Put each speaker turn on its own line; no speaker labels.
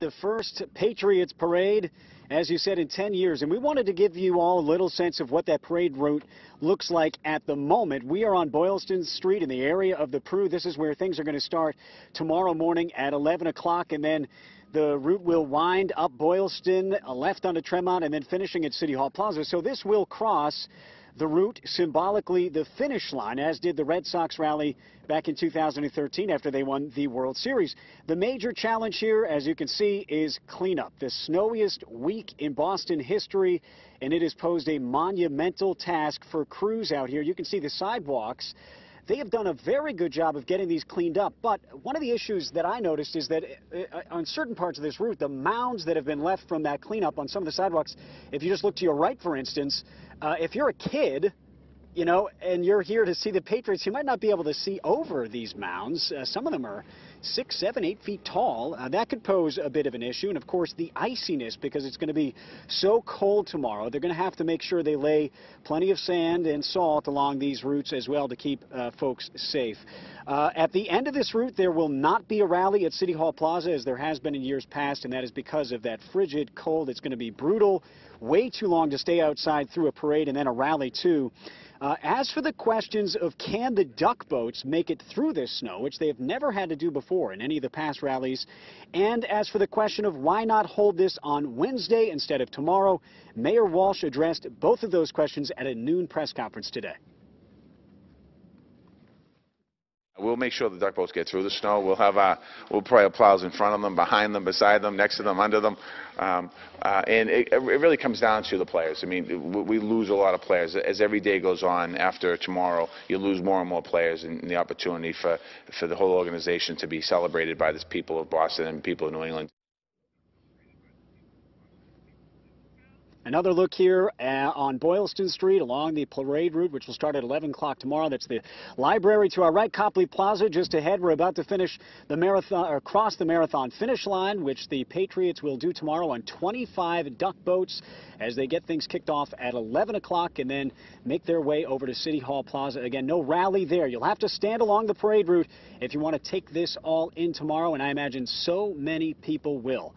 the first Patriots parade, as you said, in 10 years. And we wanted to give you all a little sense of what that parade route looks like at the moment. We are on Boylston Street in the area of the Pru. This is where things are going to start tomorrow morning at 11 o'clock. And then the route will wind up Boylston, uh, left onto Tremont, and then finishing at City Hall Plaza. So this will cross the route symbolically the finish line, as did the Red Sox rally back in 2013 after they won the World Series. The major challenge here, as you can see, is cleanup. The snowiest week in Boston history, and it has posed a monumental task for crews out here. You can see the sidewalks they have done a very good job of getting these cleaned up. But one of the issues that I noticed is that uh, on certain parts of this route, the mounds that have been left from that cleanup on some of the sidewalks, if you just look to your right, for instance, uh, if you're a kid, you know, and you're here to see the Patriots, you might not be able to see over these mounds. Uh, some of them are six, seven, eight feet tall. Uh, that could pose a bit of an issue. And of course, the iciness, because it's going to be so cold tomorrow, they're going to have to make sure they lay plenty of sand and salt along these routes as well to keep uh, folks safe. Uh, at the end of this route, there will not be a rally at City Hall Plaza as there has been in years past, and that is because of that frigid cold. It's going to be brutal, way too long to stay outside through a parade and then a rally, too. Uh, as for the questions of can the duck boats make it through this snow, which they have never had to do before in any of the past rallies, and as for the question of why not hold this on Wednesday instead of tomorrow, Mayor Walsh addressed both of those questions at a noon press conference today.
We'll make sure the duck boats get through the snow. We'll have our, we'll probably plows in front of them, behind them, beside them, next to them, under them. Um, uh, and it, it really comes down to the players. I mean, we lose a lot of players. As every day goes on after tomorrow, you lose more and more players and the opportunity for, for the whole organization to be celebrated by the people of Boston and people of New England.
Another look here uh, on Boylston Street along the parade route, which will start at 11 o'clock tomorrow. That's the library to our right, Copley Plaza. Just ahead, we're about to finish the marathon, or cross the marathon finish line, which the Patriots will do tomorrow on 25 duck boats as they get things kicked off at 11 o'clock and then make their way over to City Hall Plaza. Again, no rally there. You'll have to stand along the parade route if you want to take this all in tomorrow, and I imagine so many people will.